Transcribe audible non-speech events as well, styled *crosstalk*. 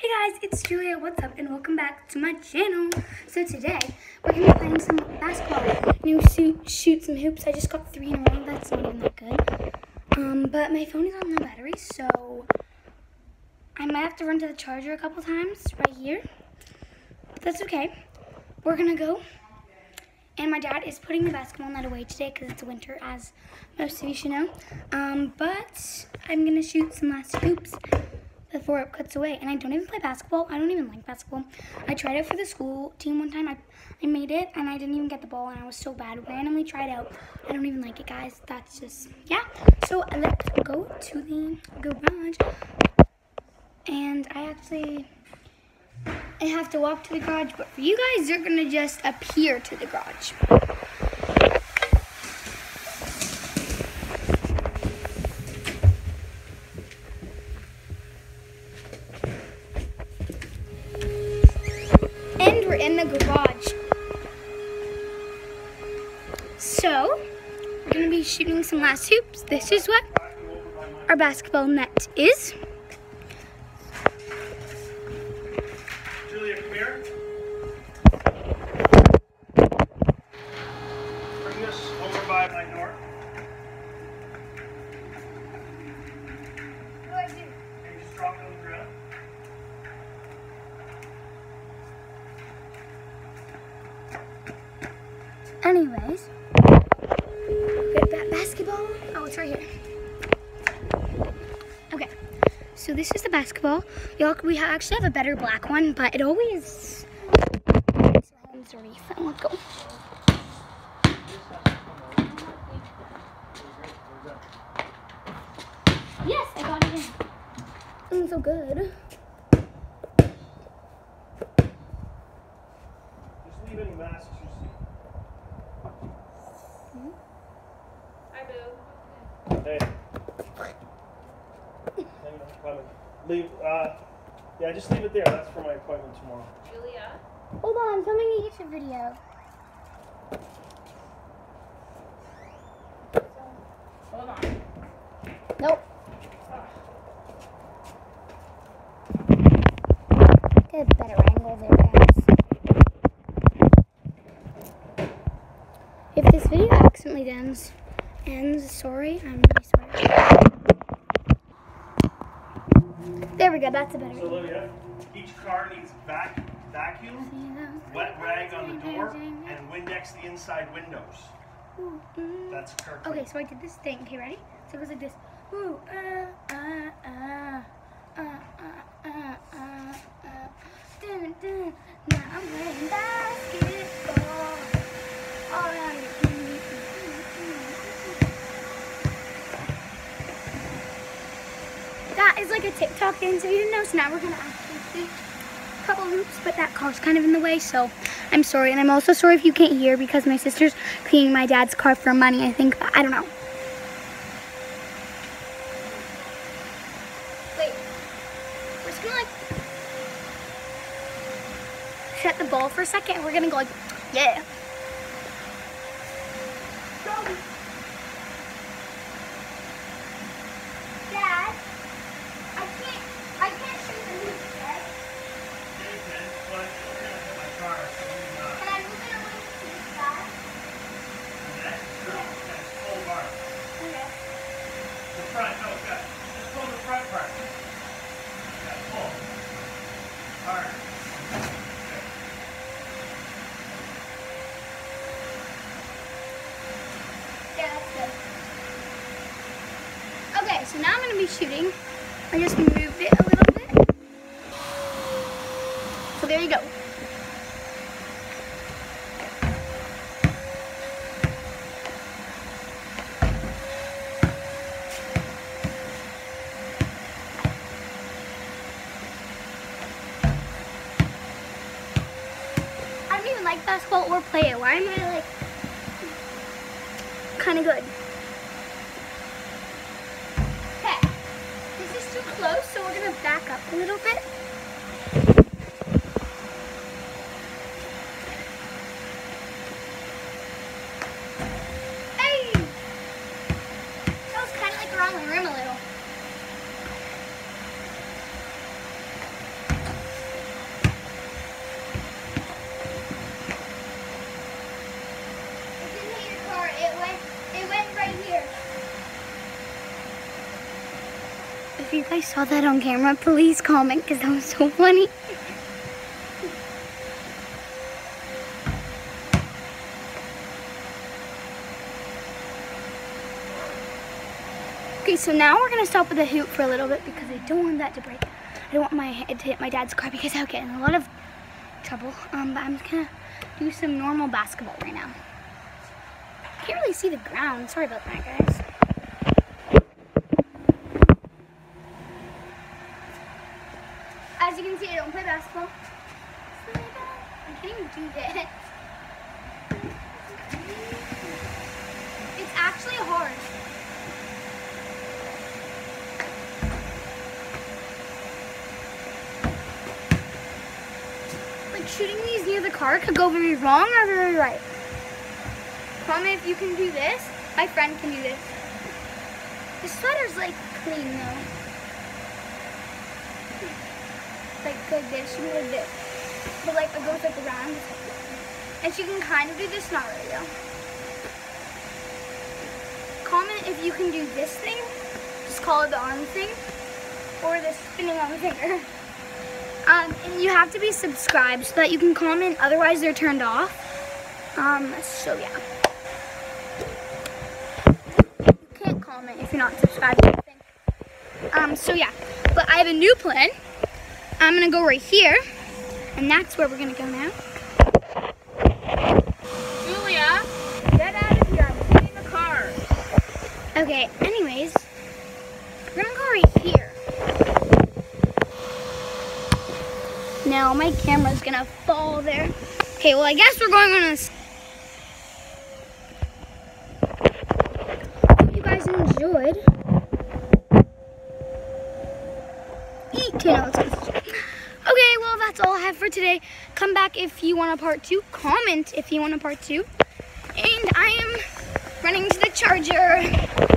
Hey guys, it's Julia, what's up, and welcome back to my channel. So today, we're going to be playing some basketball. Going shoot, shoot some hoops. I just got three in a row, that's not even that good. Um, but my phone is on low battery, so I might have to run to the charger a couple times right here. But that's okay. We're going to go. And my dad is putting the basketball net away today because it's winter, as most of you should know. Um, but I'm going to shoot some last hoops before it cuts away. And I don't even play basketball. I don't even like basketball. I tried it for the school team one time. I, I made it and I didn't even get the ball and I was so bad. Randomly tried out. I don't even like it, guys. That's just, yeah. So let's go to the garage. And I actually, I have to walk to the garage. But for you guys, you're going to just appear to the garage. In the garage. So, we're going to be shooting some last hoops. This is what our basketball net is. Julia, come here. Bring this over by my door. Can you just drop it on the ground? Anyways, basketball. Oh, it's right here. Okay, so this is the basketball. We, all, we actually have a better black one, but it always. Sorry, let's go. Yes, I got it in. Feeling so good. Just leave any masks you see. Hi, Boo. Hey. Hang on, coming. Leave, uh, yeah, just leave it there. That's for my appointment tomorrow. Julia. Hold on, I'm filming a YouTube video. Hold on. Nope. Get a better angle there, guys. If this video accidentally ends, ends, sorry, I'm really sorry. There we go, that's a better So. Olivia, each car needs vac vacuum, wet rag on the door, and Windex the inside windows. That's car Okay, so I did this thing. Okay, ready? So it goes like this. Ooh, uh, uh, uh, uh, uh, uh, uh, uh, dun, dun. Now I'm playing basketball. All around me. A TikTok dance if you didn't know. So now we're gonna actually see a couple loops, but that car's kind of in the way, so I'm sorry. And I'm also sorry if you can't hear because my sister's cleaning my dad's car for money, I think. But I don't know. Wait. We're just gonna like set the ball for a second we're gonna go like, yeah. Dad, I can't, I can't shoot the hoops, Dad. Can I move it a little to the side? Okay. The front, no, good. Just pull the front part. Yeah, pull. Hard. Yeah, that's good. Okay, so now I'm going to be shooting. I just moved it a little bit. So there you go. I don't even like basketball or play it. Why am I like kind of good? Okay, this is too close, so we're gonna back up a little bit. Hey! That was kind of like around the rim a little. Guys saw that on camera, please comment because that was so funny. Okay, so now we're gonna stop with the hoop for a little bit because I don't want that to break. I don't want my head to hit my dad's car because I'll get in a lot of trouble. Um, but I'm just gonna do some normal basketball right now. Can't really see the ground. Sorry about that, guys. See, I don't play basketball. I can't do this. It's actually hard. Like shooting these near the car could go very wrong or very right. Comment if you can do this. My friend can do this. The sweater's like clean though. Like like this, she like this. But like it goes like around. And she can kind of do this, not really though. Comment if you can do this thing. Just call it the arm thing. Or the spinning on the finger. *laughs* Um, and you have to be subscribed so that you can comment, otherwise they're turned off. Um, so yeah. You can't comment if you're not subscribed. Um, so yeah. But I have a new plan. I'm gonna go right here, and that's where we're gonna go now. Julia, get out of here. I'm getting the car. Okay, anyways, we're gonna go right here. Now my camera's gonna fall there. Okay, well I guess we're going on a. s- Hope you guys enjoyed. Eat well that's all I have for today. Come back if you want a part two. Comment if you want a part two. And I am running to the charger.